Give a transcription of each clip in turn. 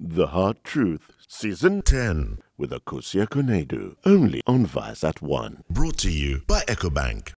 The Hard Truth, Season 10, with Akosua Konadu, only on Viasat 1. Brought to you by EcoBank.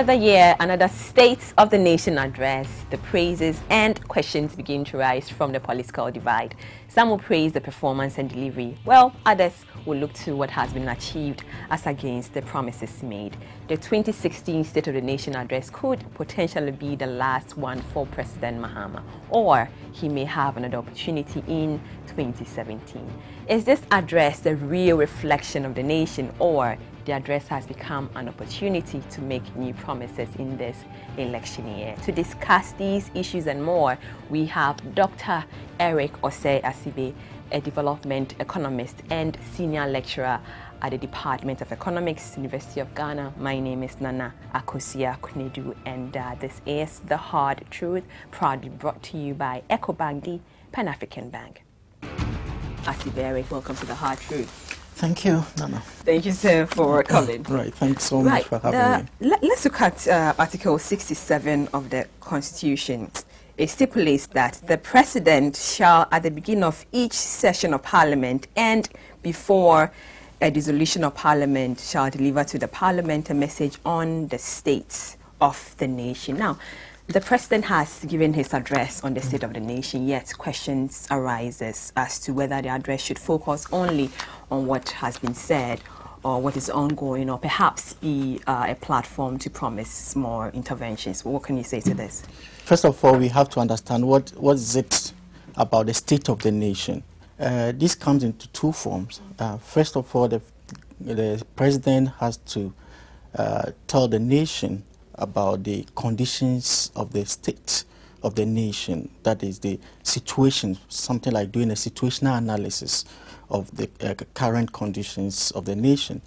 Another year, another State of the Nation address. The praises and questions begin to rise from the political divide. Some will praise the performance and delivery, while others will look to what has been achieved as against the promises made. The 2016 State of the Nation address could potentially be the last one for President Mahama, or he may have another opportunity in 2017. Is this address the real reflection of the nation, or the address has become an opportunity to make new promises in this election year. To discuss these issues and more, we have Dr. Eric Osei Assibey, a development economist and senior lecturer at the Department of Economics, University of Ghana. My name is Nana Akosua Konadu, and uh, this is The Hard Truth, proudly brought to you by EcoBank, the Pan-African Bank. Assibey Eric, welcome to The Hard Truth. Thank you, Nana. Thank you, sir, for coming. Right, thanks so right. much for having the, me. Let, us look at uh, Article 67 of the Constitution. It stipulates that the President shall, at the beginning of each session of Parliament and before a dissolution of Parliament, shall deliver to the Parliament a message on the states of the nation. Now, the president has given his address on the state of the nation, yet questions arises as to whether the address should focus only on what has been said or what is ongoing, or perhaps be uh, a platform to promise more interventions. What can you say to this? First of all, we have to understand what, what is it about the state of the nation. Uh, this comes into two forms. Uh, first of all, the, the president has to uh, tell the nation about the conditions of the state of the nation. That is the situation, something like doing a situational analysis of the uh, current conditions of the nation.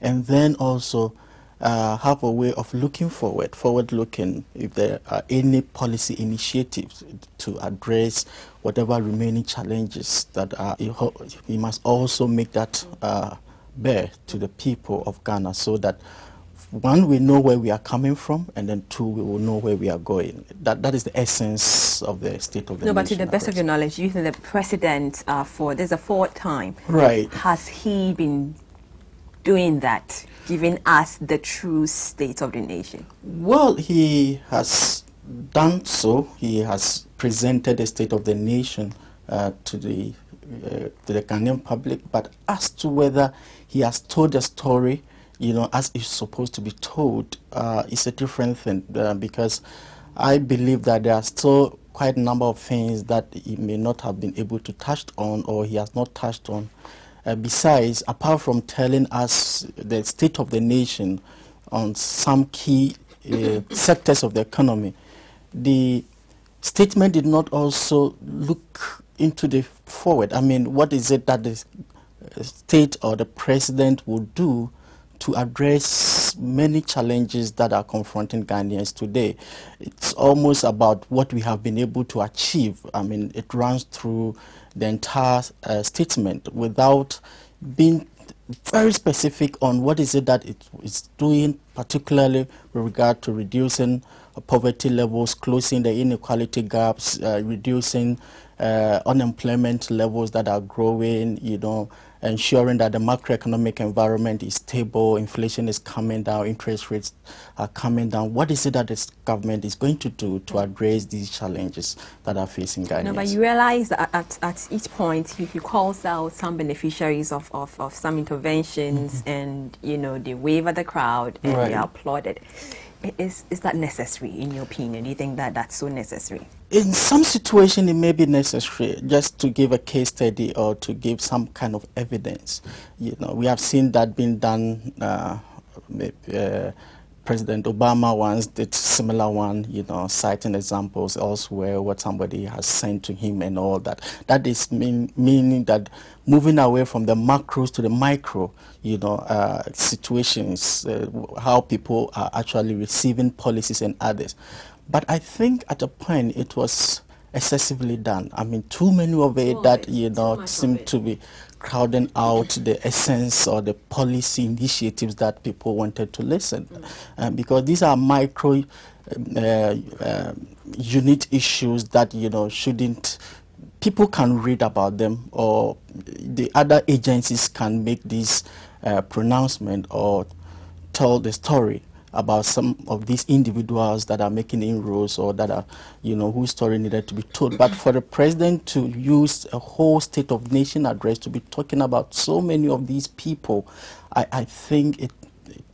And then also uh, have a way of looking forward, forward looking, if there are any policy initiatives to address whatever remaining challenges that are, we must also make that uh, bear to the people of Ghana so that one, we know where we are coming from, and then two, we will know where we are going. That that is the essence of the state of the no, nation. No, but to the best of your knowledge, you think the president uh, for there's a fourth time, right? Has he been doing that, giving us the true state of the nation? Well, he has done so. He has presented the state of the nation uh, to the uh, to the Ghanaian public, but as to whether he has told the story you know, as it's supposed to be told, uh, it's a different thing uh, because I believe that there are still quite a number of things that he may not have been able to touch on or he has not touched on. Uh, besides, apart from telling us the state of the nation on some key uh, sectors of the economy, the statement did not also look into the forward. I mean, what is it that the state or the president would do to address many challenges that are confronting Ghanaians today. It's almost about what we have been able to achieve. I mean, it runs through the entire uh, statement without being very specific on what is it that it is doing, particularly with regard to reducing poverty levels, closing the inequality gaps, uh, reducing uh, unemployment levels that are growing, you know, ensuring that the macroeconomic environment is stable, inflation is coming down, interest rates are coming down. What is it that this government is going to do to address these challenges that are facing Ghanaians? No, but you realize that at, at each point he, he calls out some beneficiaries of, of, of some interventions mm -hmm. and, you know, they wave at the crowd and right. they are applauded. Is, is that necessary in your opinion? Do you think that that's so necessary? In some situation, it may be necessary just to give a case study or to give some kind of evidence. You know, we have seen that being done uh, uh, President Obama once did similar one, you know, citing examples elsewhere what somebody has sent to him and all that. That is mean, meaning that moving away from the macros to the micro, you know, uh, situations, uh, how people are actually receiving policies and others. But I think at a point it was excessively done. I mean, too many of it that, you know, seemed to be crowding out the essence or the policy initiatives that people wanted to listen. Mm. Uh, because these are micro um, uh, uh, unit issues that, you know, shouldn't people can read about them or the other agencies can make this uh, pronouncement or tell the story about some of these individuals that are making inroads or that are, you know, whose story needed to be told. But for the president to use a whole State of Nation address to be talking about so many of these people, I, I think it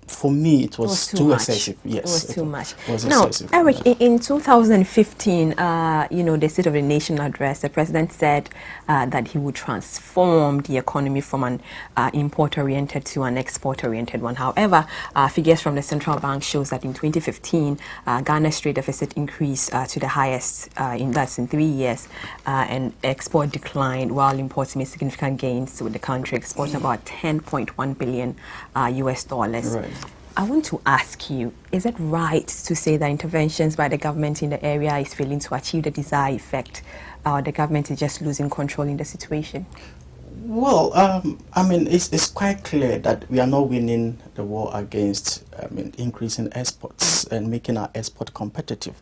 for me, it was, it was too, too excessive. Yes, it was too much. Was now, Eric, yeah. in, 2015, uh, you know, the State of the Nation address, the president said uh, that he would transform the economy from an uh, import-oriented to an export-oriented one. However, uh, figures from the central bank shows that in 2015, uh, Ghana's trade deficit increased uh, to the highest in that's in three years, and export declined while imports made significant gains with the country exporting about 10.1 billion US dollars. Right. I want to ask you, is it right to say that interventions by the government in the area is failing to achieve the desired effect? Or the government is just losing control in the situation? Well, um, I mean, it's, it's quite clear that we are not winning the war against I mean, increasing exports and making our export competitive.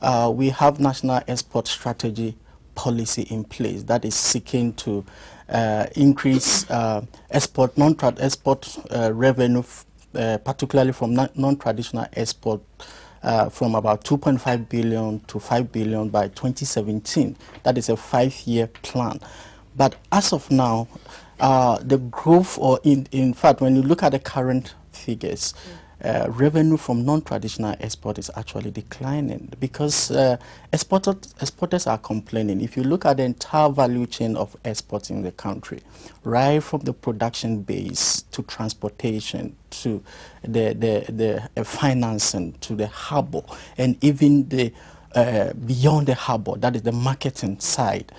Uh, we have national export strategy policy in place that is seeking to uh, increase uh, export non-export uh, revenue uh, particularly from non-traditional export uh, from about 2.5 billion to 5 billion by 2017. That is a five-year plan. But as of now, uh, the growth, or in, in fact, when you look at the current figures, mm uh, revenue from non-traditional export is actually declining because uh, exporters, exporters are complaining. If you look at the entire value chain of exports in the country, right from the production base to transportation to the, the, the uh, financing to the harbor and even the uh, beyond the harbor, that is the marketing side,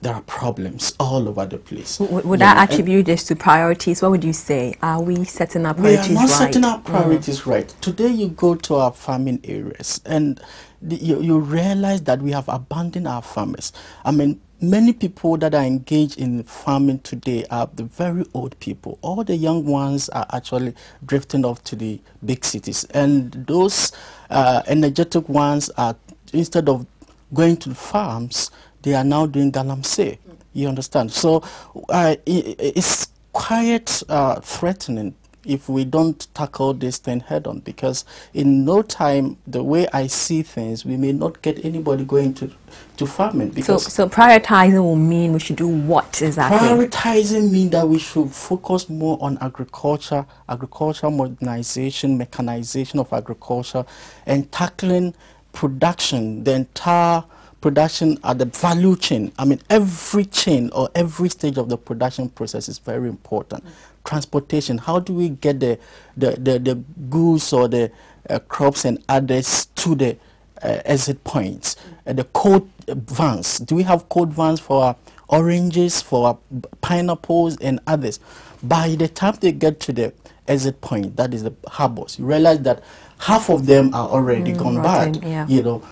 there are problems all over the place. W would. I attribute this to priorities? What would you say? Are we setting our priorities right? We are not right? setting our priorities mm. right. Today you go to our farming areas and the, you, you realize that we have abandoned our farmers. I mean, many people that are engaged in farming today are the very old people. All the young ones are actually drifting off to the big cities. And those uh, energetic ones are, instead of going to the farms, they are now doing galamsey. You understand? So uh, it, it's quite uh, threatening if we don't tackle this thing head on because in no time the way i see things we may not get anybody going to to farming because so, so prioritizing will mean we should do what exactly prioritizing mean that we should focus more on agriculture agriculture modernization mechanization of agriculture and tackling production the entire production at the value chain. I mean, every chain or every stage of the production process is very important. Mm. Transportation, how do we get the, the, the, the goods or the uh, crops and others to the uh, exit points? Mm. Uh, the cold vans, do we have cold vans for our oranges, for our pineapples and others? By the time they get to the exit point, that is the harbors, you realize that half of them are already mm, gone bad, yeah. you know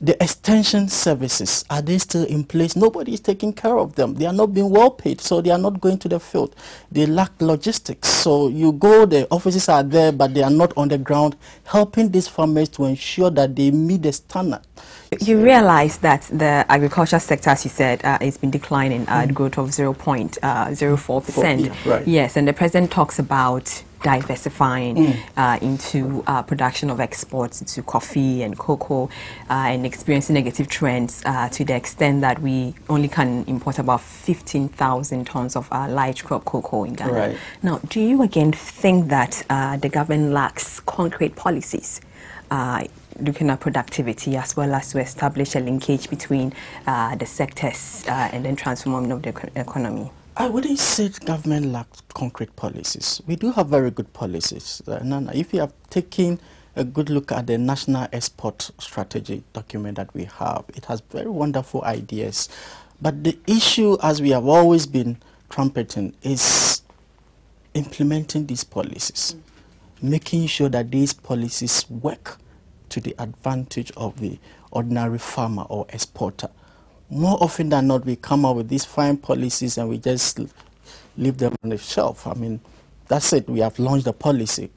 the extension services, are they still in place? Nobody is taking care of them. They are not being well paid, so they are not going to the field. They lack logistics. So you go, the offices are there, but they are not on the ground helping these farmers to ensure that they meet the standard. You realize that the agriculture sector, as you said, uh, has been declining at mm. growth of 0.04%. Uh, yeah, right. Yes, and the president talks about diversifying mm. uh, into uh, production of exports into coffee and cocoa uh, and experiencing negative trends uh, to the extent that we only can import about 15,000 tons of uh, large crop cocoa in Ghana. Right. Now, do you again think that uh, the government lacks concrete policies? looking at productivity as well as to establish a linkage between the sectors and then transforming of the economy? I wouldn't say government lacks concrete policies. We do have very good policies. Uh, if you have taken a good look at the National Export Strategy document that we have. It has very wonderful ideas. But the issue, as we have always been trumpeting, is implementing these policies, making sure that these policies work to the advantage of the ordinary farmer or exporter. More often than not, we come up with these fine policies and we just leave them on the shelf. I mean, that's it. We have launched a policy,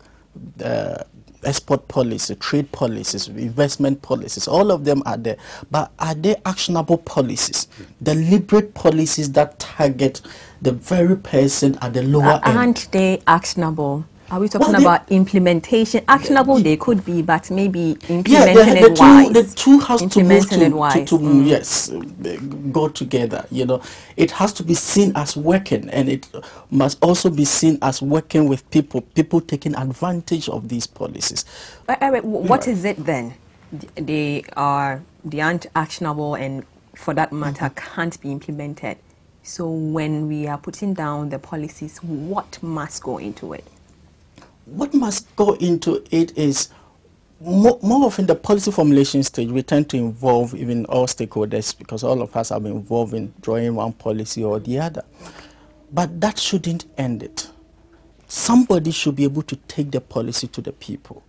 the export policy, trade policies, investment policies. All of them are there. But are they actionable policies? Deliberate policies that target the very person at the lower uh, end? Aren't they actionable? Are we talking well, about implementation? Actionable they could be, but maybe implementing yeah, the, the it wise. The two has to move to, to, to mm. yes, go together. You know, it has to be seen as working, and it must also be seen as working with people, people taking advantage of these policies. Uh, Eric, what yeah. is it then? They are they aren't actionable, and for that matter, mm -hmm. can't be implemented. So when we are putting down the policies, what must go into it? What must go into it is more, more often the policy formulation stage, we tend to involve even all stakeholders because all of us have been involved in drawing one policy or the other. But that shouldn't end it. Somebody should be able to take the policy to the people.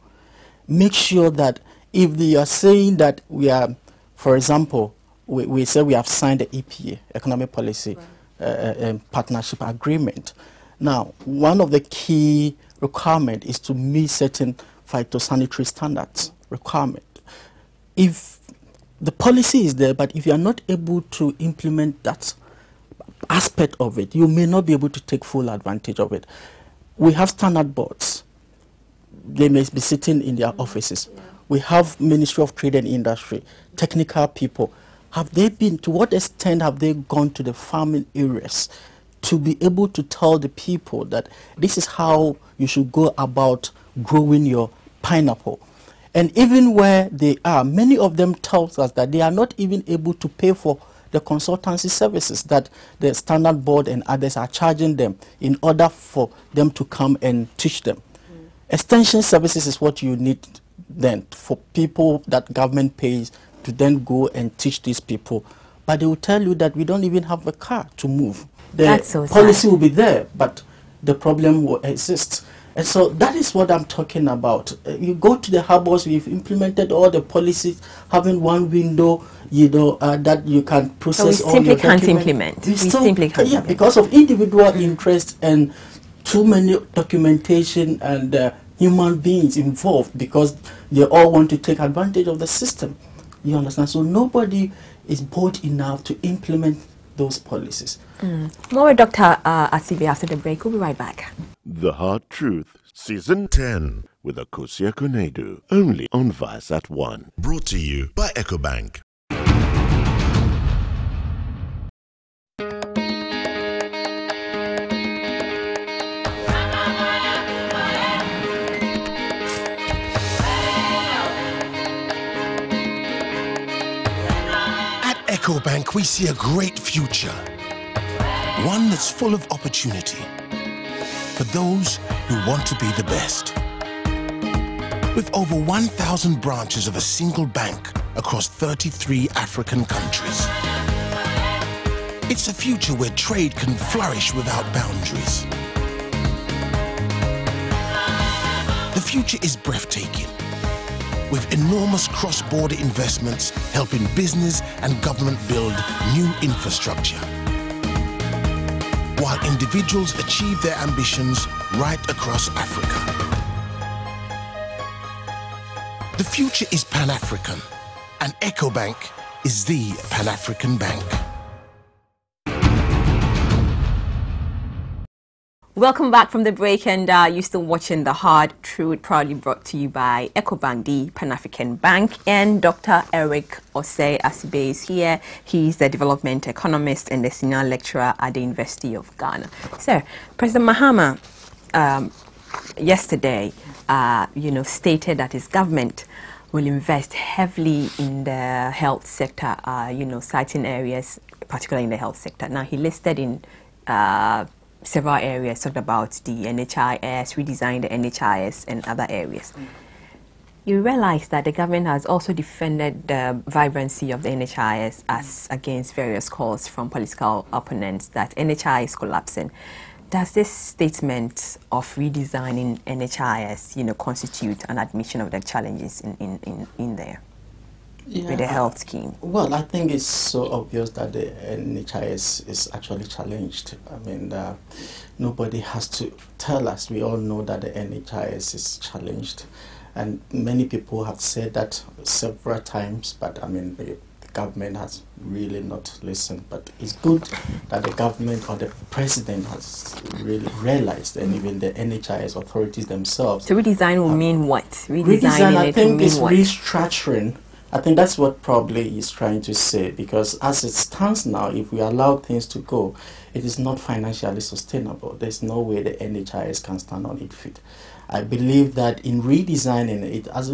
Make sure that if they are saying that we are, for example, we, we say we have signed the EPA, Economic Policy right. uh, uh, um, Partnership Agreement. Now, one of the key requirement is to meet certain phytosanitary standards requirement. If the policy is there, but if you are not able to implement that aspect of it, you may not be able to take full advantage of it. We have standard boards. They may be sitting in their offices. We have Ministry of Trade and Industry, technical people. Have they been, to what extent have they gone to the farming areas to be able to tell the people that this is how you should go about growing your pineapple. And even where they are, many of them tell us that they are not even able to pay for the consultancy services that the standard board and others are charging them in order for them to come and teach them. Mm. Extension services is what you need then for people that government pays to then go and teach these people. But they will tell you that we don't even have a car to move the so policy sad. will be there, but the problem will exist. And so that is what I'm talking about. Uh, you go to the harbors, we've implemented all the policies, having one window, you know, uh, that you can process so we simply can't implement. We, we still, simply can't yeah, because of individual interest and too many documentation and uh, human beings involved because they all want to take advantage of the system. You understand? So nobody is bold enough to implement those policies. Mm. More with Dr. Uh, Assibey after the break. We'll be right back. The Hard Truth, Season 10, with Akosua Konadu, only on Viasat 1. Brought to you by EcoBank. EcoBank, we see a great future. One that's full of opportunity for those who want to be the best. With over 1,000 branches of a single bank across 33 African countries. It's a future where trade can flourish without boundaries. The future is breathtaking with enormous cross-border investments helping business and government build new infrastructure. While individuals achieve their ambitions right across Africa. The future is Pan-African, and EcoBank is the Pan-African bank. Welcome back from the break, and uh, you're still watching The Hard Truth, proudly brought to you by EcoBank, the Pan African Bank, and Dr. Eric Osei Assibey is here. He's the development economist and the senior lecturer at the University of Ghana. Sir, President Mahama um, yesterday, uh, you know, stated that his government will invest heavily in the health sector, uh, you know, citing areas, particularly in the health sector. Now, he listed in uh, several areas, talked about the NHIS, redesigned the NHIS and other areas. Mm. you realize that the government has also defended the vibrancy of the NHIS as against various calls from political opponents that NHI is collapsing. Does this statement of redesigning NHIS, you know, constitute an admission of the challenges in, in, in, in there? Yeah, with the health scheme? Well, I think it's so obvious that the NHIS is actually challenged. I mean, uh, nobody has to tell us. We all know that the NHIS is challenged. And many people have said that several times, but I mean, the, the government has really not listened. But it's good that the government or the president has really realized, and even the NHIS authorities themselves. So redesign will mean what? Redesign, redesign I think, is restructuring I think that's what probably he's trying to say because as it stands now, if we allow things to go, it is not financially sustainable. There's no way the NHIS can stand on its feet. I believe that in redesigning it, as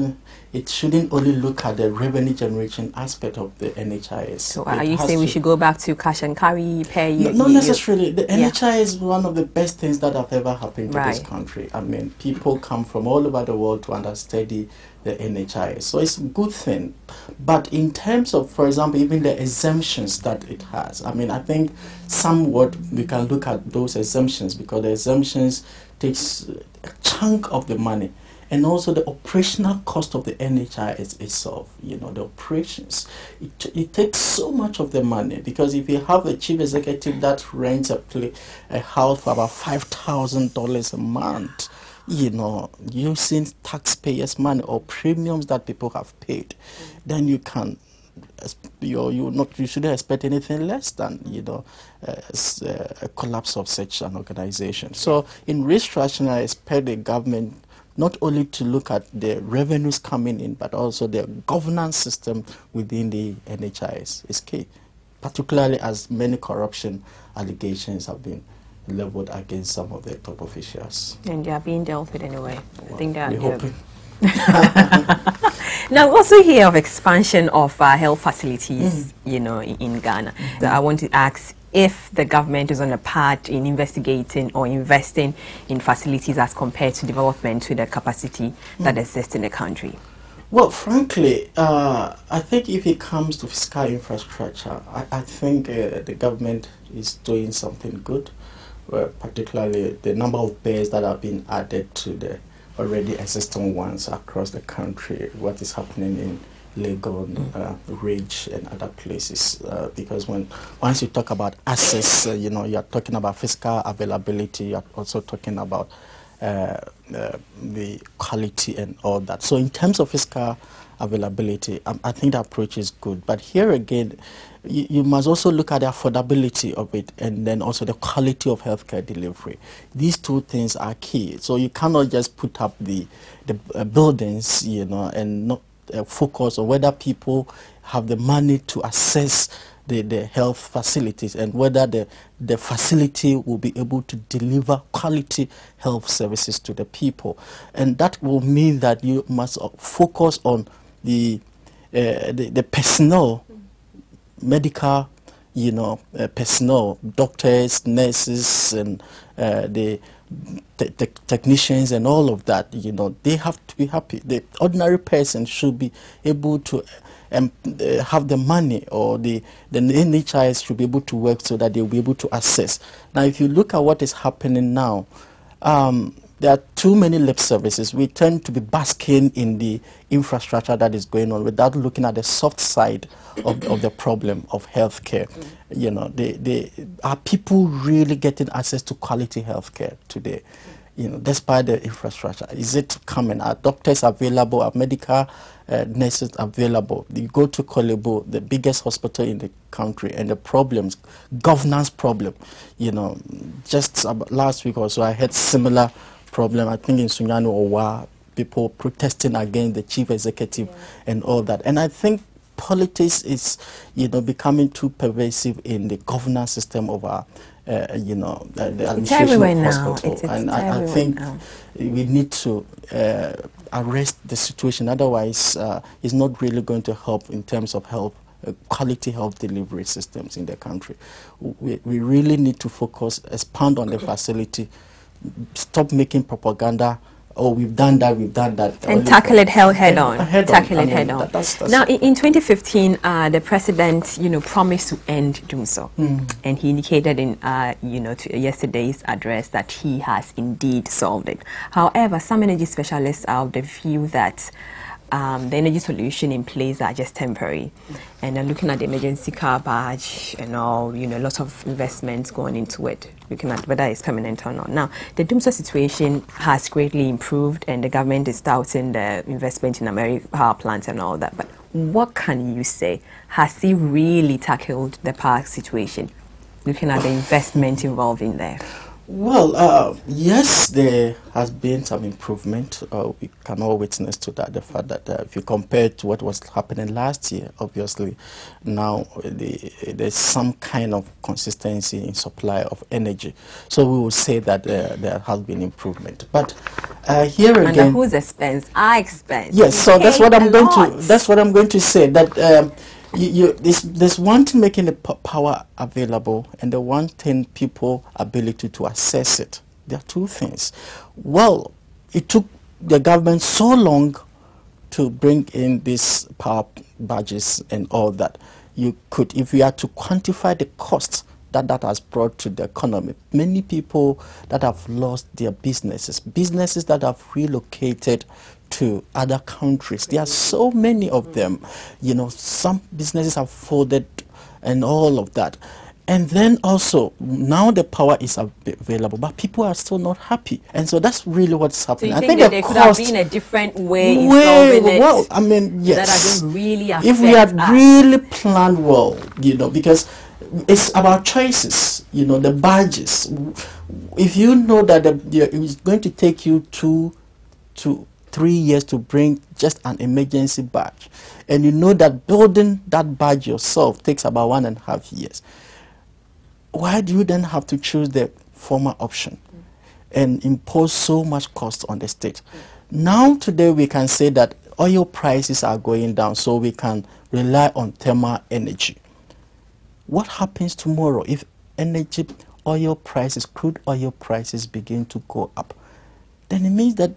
it shouldn't only look at the revenue generation aspect of the NHIS. So are you saying we should go back to cash and carry, pay? You, not necessarily. The yeah. NHIS is one of the best things that have ever happened to right. this country. I mean, people come from all over the world to understudy the NHIS. So it's a good thing. But in terms of, for example, even the exemptions that it has, I mean, I think somewhat we can look at those exemptions because the exemptions takes a chunk of the money and also the operational cost of the NHIS itself, you know, the operations. It, it takes so much of the money because if you have a chief executive that rents a, a house for about $5,000 a month, you know, using taxpayers' money or premiums that people have paid, mm-hmm. then you can you you not you shouldn't expect anything less than you know uh, a collapse of such an organization. So in restructuring, I expect the government not only to look at the revenues coming in, but also the governance system within the NHIS is key, particularly as many corruption allegations have been leveled against some of the top officials. And they are being dealt with anyway. Well, I think they are. hoping. now, also hear of expansion of uh, health facilities, mm. you know, in, in Ghana. Mm -hmm. So I want to ask if the government is on a path in investigating or investing in facilities as compared to development to the capacity mm. that exists in the country. Well, frankly, uh, I think if it comes to fiscal infrastructure, I, I think uh, the government is doing something good particularly the number of beds that have been added to the already existing ones across the country, what is happening in Legon, mm. uh, Ridge, and other places. Uh, because when once you talk about access, uh, you know, you're talking about fiscal availability, you're also talking about uh, uh, the quality and all that. So in terms of fiscal availability, um, I think the approach is good. But here again, you, you, must also look at the affordability of it and then also the quality of healthcare delivery. These two things are key. So you cannot just put up the, the uh, buildings, you know, and not uh, focus on whether people have the money to access the, the health facilities and whether the, the facility will be able to deliver quality health services to the people. And that will mean that you must focus on the, uh, the, the personnel medical, you know, uh, personnel, doctors, nurses, and uh, the te te technicians and all of that, you know, they have to be happy. The ordinary person should be able to um, uh, have the money or the, the NHIS should be able to work so that they'll be able to assess. Now, if you look at what is happening now, um, there are too many lip services. We tend to be basking in the infrastructure that is going on without looking at the soft side of, of the problem of healthcare. Mm. You know, they, they, are people really getting access to quality healthcare today? You know, despite the infrastructure, is it coming? Are doctors available? Are medical uh, nurses available? You go to Korle Bu, the biggest hospital in the country, and the problems, governance problem. You know, just last week or so, I had similar problem. I think in Sunyani Owa, people protesting against the chief executive yeah. and all that. And I think politics is, you know, becoming too pervasive in the governance system of our, uh, you know, uh, the administration of hospital. It's, it's and I, I, think now. we need to uh, arrest the situation. Otherwise, uh, it's not really going to help in terms of health uh, quality health delivery systems in the country. We, we really need to focus, expand on the facility, stop making propaganda oh, we've done that, we've done that. And tackle it head, head on. Head tackle on. it I mean, head on. that- that's- that's- now, in, in 2015, uh, the president, you know, promised to end dumsor. And he indicated in, uh, you know, to yesterday's address that he has indeed solved it. However, some energy specialists are of the view that um, the energy solution in place are just temporary. And they're looking at the emergency car barge and all, you know, lots of investments going into it, looking at whether it's permanent or not. Now, the Dumsor situation has greatly improved and the government is touting the investment in American power plants and all that. But what can you say? Has he really tackled the power situation? Looking at the investment involved in there. Well, uh, yes, there has been some improvement. Uh, we can all witness to that. The fact that uh, if you compare to what was happening last year, obviously now uh, the, there's some kind of consistency in supply of energy. So we will say that uh, there has been improvement. But uh, here And again, whose expense? Our expense. Yes, so that's what I'm going lot. to. That's what I'm going to say. That um, you, you, there's, there's one thing making the power available, and the one thing people ability to access it. There are two things. Well, it took the government so long to bring in these power barges and all that. You could, if you had to quantify the cost that that has brought to the economy. Many people that have lost their businesses, businesses that have relocated to other countries. There are so many of them. You know, some businesses have folded and all of that. And then also, now the power is available, but people are still not happy. And so that's really what's So happening. you I think, think that the there could have been a different way way well. I mean, yes. doesn't really if we had us. really planned well, you know, because it's about choices. You know, the barges. If you know that the, the, it's going to take you two to three years to bring just an emergency barge, and you know that building that barge yourself takes about one and a half years why do you then have to choose the former option and impose so much cost on the state? Now, today, we can say that oil prices are going down, so we can rely on thermal energy. What happens tomorrow if energy, oil prices, crude oil prices begin to go up? Then it means that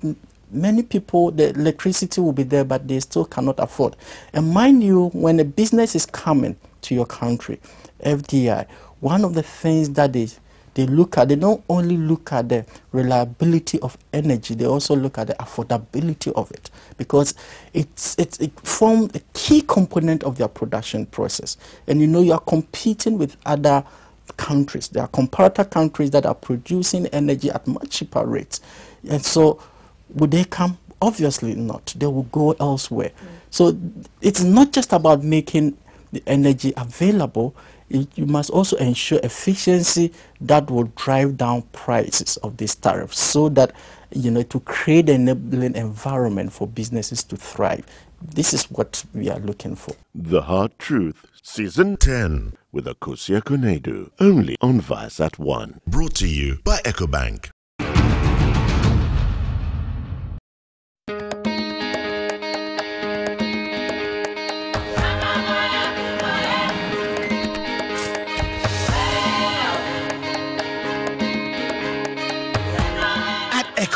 many people, the electricity will be there, but they still cannot afford. And mind you, when a business is coming to your country, FDI, one of the things that they they look at, they don't only look at the reliability of energy, they also look at the affordability of it because it's, it's, it forms a key component of their production process. And you know, you are competing with other countries. There are comparator countries that are producing energy at much cheaper rates. And so, would they come? Obviously not. They will go elsewhere. So, it's not just about making the energy available, it, you must also ensure efficiency that will drive down prices of these tariffs so that you know to create an enabling environment for businesses to thrive. This is what we are looking for. The Hard Truth, Season 10, with Akosua Konadu, only on Viasat 1. Brought to you by EcoBank.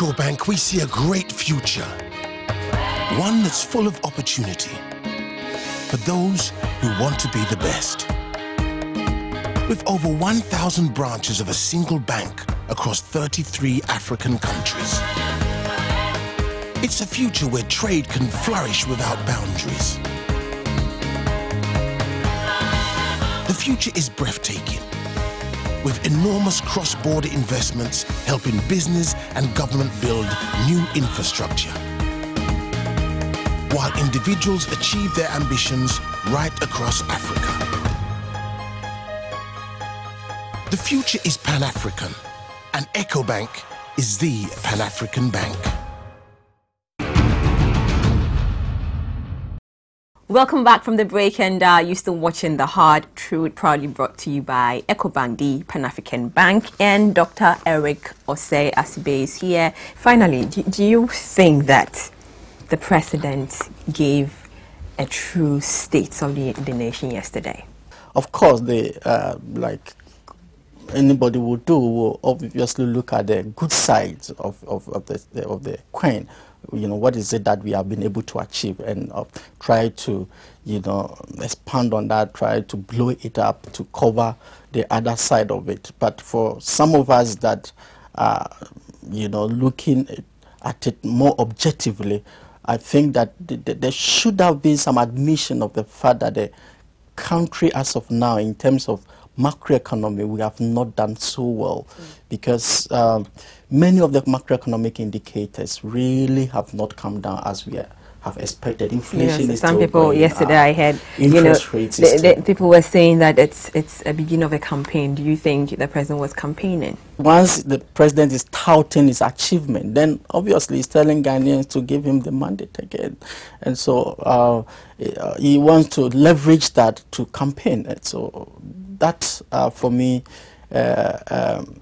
EcoBank, we see a great future. One that's full of opportunity for those who want to be the best. With over 1,000 branches of a single bank across 33 African countries. It's a future where trade can flourish without boundaries. The future is breathtaking, with enormous cross-border investments helping business and government build new infrastructure, while individuals achieve their ambitions right across Africa. The future is Pan-African, and EcoBank is the Pan-African bank. Welcome back from the break, and uh, you're still watching The Hard Truth, proudly brought to you by EcoBank, the Pan African Bank, and Dr. Eric Osei Assibey is here. Finally, do, do you think that the president gave a true state of the, the nation yesterday? Of course, they uh, like anybody would do will obviously look at the good sides of, of, of, the, of the coin. You know, what is it that we have been able to achieve and uh, try to, you know, expand on that, try to blow it up to cover the other side of it. But for some of us that are, you know, looking at it more objectively, I think that th th there should have been some admission of the fact that the country as of now, in terms of macroeconomy, we have not done so well because um, many of the macroeconomic indicators really have not come down as we are have expected. Inflation yes, some people yesterday I had you know the, the people were saying that it's it's a beginning of a campaign. Do you think the president was campaigning? Once the president is touting his achievement, then obviously he's telling Ghanaians to give him the mandate again, and so uh, he wants to leverage that to campaign. And so that uh, for me, uh, um,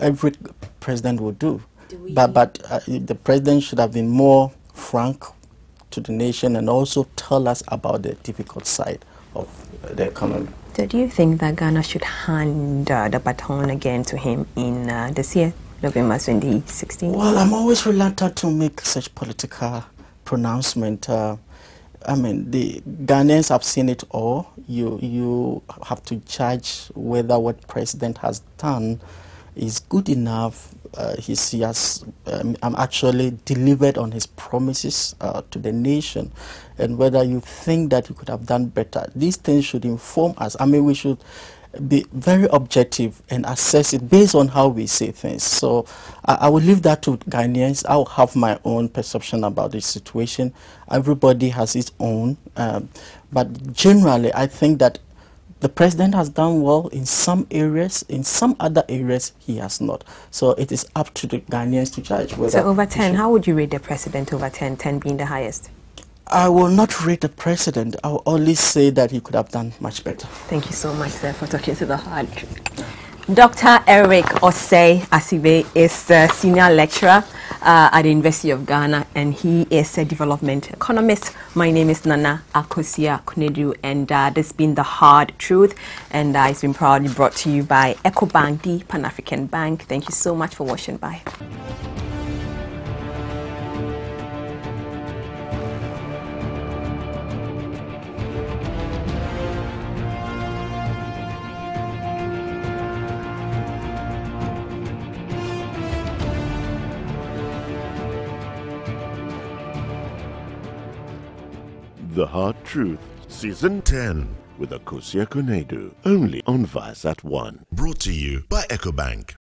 every president will do. do but but uh, the president should have been more frank to the nation and also tell us about the difficult side of the economy. So do you think that Ghana should hand uh, the baton again to him in uh, this year, November 2016? Well, I'm always reluctant to make such political pronouncement. Uh, I mean, the Ghanaians have seen it all. You, you have to judge whether what president has done is good enough uh, he has um, actually delivered on his promises uh, to the nation and whether you think that he could have done better. These things should inform us. I mean, we should be very objective and assess it based on how we say things. So I, I will leave that to Ghanaians. I'll have my own perception about the situation. Everybody has his own. Um, but generally, I think that the president has done well in some areas, in some other areas he has not. So it is up to the Ghanaians to judge whether. So over 10, how would you rate the president over 10, 10 being the highest? I will not rate the president. I will only say that he could have done much better. Thank you so much, sir, for talking to the hard Dr. Eric Osei Assibey is a senior lecturer uh, at the University of Ghana and he is a development economist. My name is Nana Akosua Konadu and uh, this has been The Hard Truth and uh, it's been proudly brought to you by EcoBank, the Pan-African Bank. Thank you so much for watching. Bye. Hard Truth, Season 10, with Akosua Konadu, only on Viasat 1. Brought to you by EcoBank.